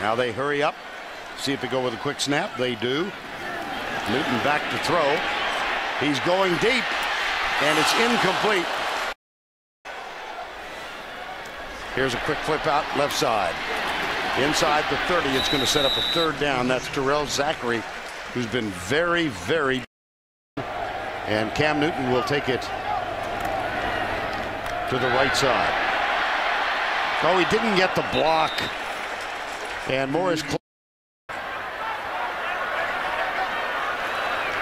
Now they hurry up. See if they go with a quick snap. They do. Newton back to throw. He's going deep, and it's incomplete. Here's a quick flip out left side. Inside the 30, it's going to set up a third down. That's Terrell Zachary, who's been very, very. And Cam Newton will take it to the right side. Oh, he didn't get the block. And Morris.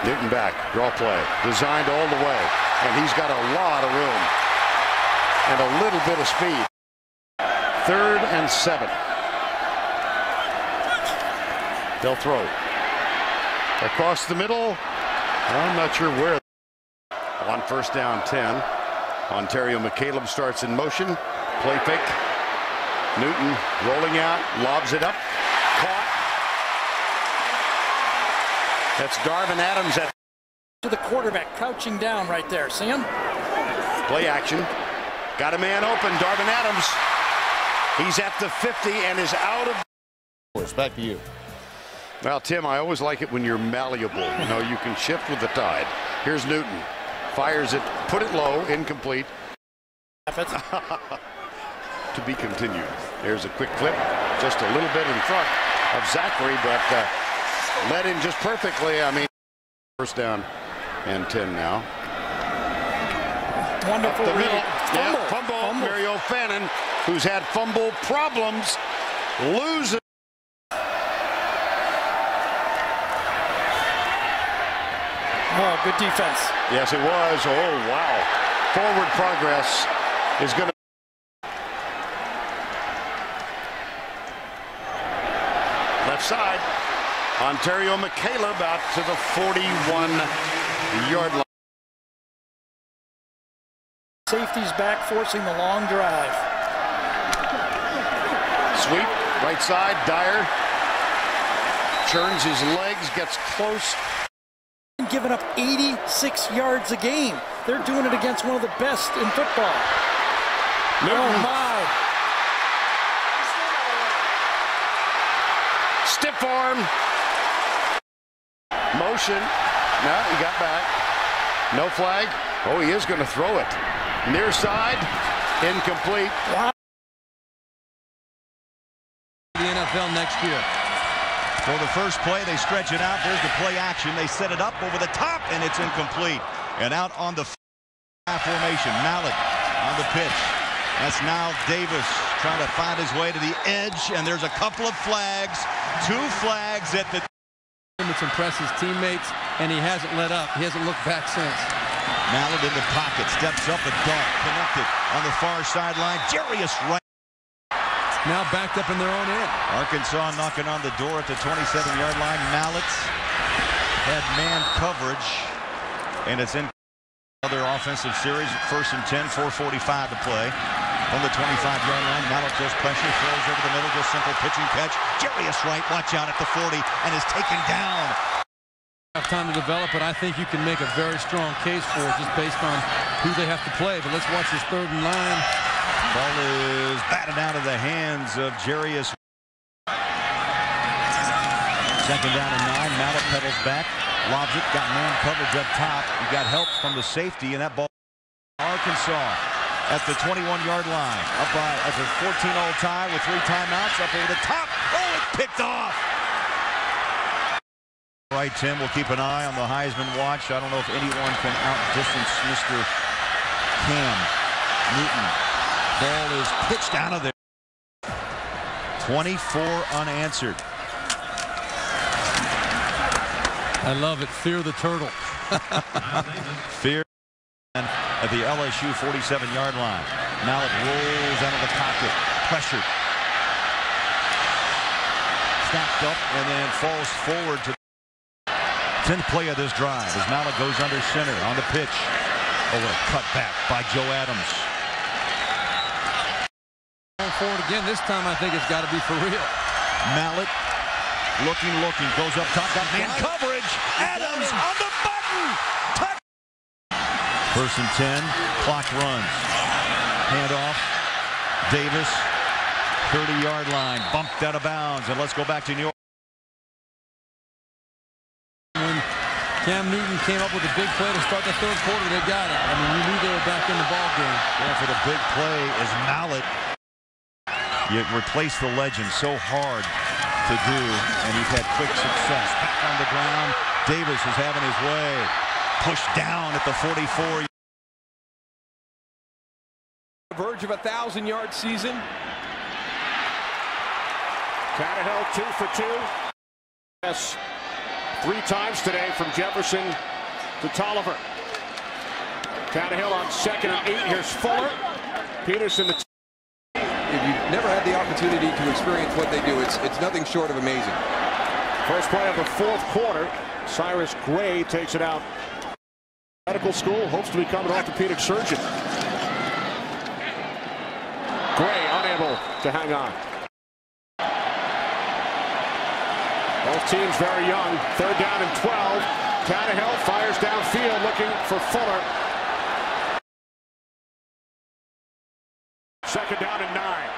Newton back, draw play, designed all the way. And he's got a lot of room and a little bit of speed. Third and seven. They'll throw. Across the middle. I'm not sure where. On first down 10. Onterio McCalebb starts in motion. Play fake. Newton rolling out, lobs it up. Caught. That's Darvin Adams at to the quarterback crouching down right there. See him? Play action. Got a man open. Darvin Adams. He's at the 50 and is out of. Back to you. Well, Tim, I always like it when you're malleable. You know, you can shift with the tide. Here's Newton. Fires it, put it low, incomplete. to be continued. There's a quick flip, just a little bit in front of Zachary, but uh, led in just perfectly. I mean, first down and 10 now. Wonderful Up the read. middle. Fumble. Yeah, fumble. Fumble. Mario Fannin, who's had fumble problems, loses. Oh, good defense. Yes, it was. Oh, wow. Forward progress is going to. Left side. Onterio McCalebb out to the 41-yard line. Safety's back, forcing the long drive. Sweep, right side, Dyer. Turns his legs, gets close. Giving up 86 yards a game. They're doing it against one of the best in football. Oh, Newton, my. Stiff arm. Motion. No, he got back. No flag. Oh, he is going to throw it. Near side, incomplete. the NFL next year. For the first play, they stretch it out. There's the play action. They set it up over the top, and it's incomplete. And out on the half formation, Mallett on the pitch. That's now Davis trying to find his way to the edge, and there's a couple of flags. Two flags at the It's impressed his teammates, and he hasn't let up. He hasn't looked back since. Mallett in the pocket, steps up a dart, connected on the far sideline. Jarius Wright. Now backed up in their own end. Arkansas knocking on the door at the 27-yard line. Mallett had man coverage, and it's in another offensive series. First and 10, 4:45 to play. On the 25-yard line, Mallett goes pressure, throws over the middle, just simple pitch and catch. Jarius Wright, watch out at the 40, and is taken down. Have time to develop, but I think you can make a very strong case for it just based on who they have to play. But let's watch this third and line. Ball is batted out of the hands of Jarius. Second down and nine. Mallett pedals back, lobs it, got man coverage up top. He got help from the safety, and that ball. Arkansas at the 21-yard line. Up by the 14-0 tie with three timeouts. Up over the top. Oh, it's picked off. Right, Tim. We'll keep an eye on the Heisman watch. I don't know if anyone can outdistance Mr. Cam Newton. Ball is pitched out of there. 24 unanswered. I love it. Fear the turtle. Fear at the LSU 47-yard line. Mallett rolls out of the pocket. Pressured. Snapped up and then falls forward to 10th play of this drive as Mallett goes under center on the pitch. Oh, what a cutback by Joe Adams. Going forward again. This time I think it's got to be for real. Mallett looking, looking, goes up top, got man coverage. Adams on the button. First and 10, clock runs. Handoff. Davis 30-yard line, bumped out of bounds, and let's go back to New York. When Cam Newton came up with a big play to start the third quarter, they got it. I mean, you knew they were back in the ball game. Yeah, for the big play is Mallett. You replace the legend so hard to do, and he's had quick success. Back on the ground, Davis is having his way. Pushed down at the 44. Verge of a thousand-yard season. Tannehill two for two. Yes, three times today from Jefferson to Tolliver. Tannehill on second and eight. Here's Fuller. Peterson. The if you've never had the opportunity to experience what they do, it's it's nothing short of amazing. First play of the fourth quarter. Cyrus Gray takes it out. Medical school hopes to become an orthopedic surgeon. Unable to hang on. Both teams very young. Third down and 12. Tannehill fires downfield looking for Fuller. Second down and nine.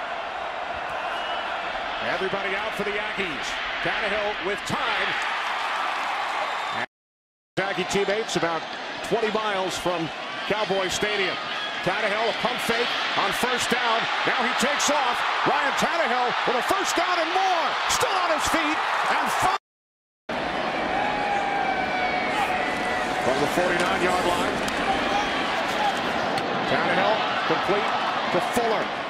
Everybody out for the Aggies. Tannehill with time. Aggie teammates about 20 miles from Cowboy Stadium. Tannehill, a pump fake on first down. Now he takes off. Ryan Tannehill with a first down and more. Still on his feet. And five. From the 49-yard line. Tannehill complete to Fuller.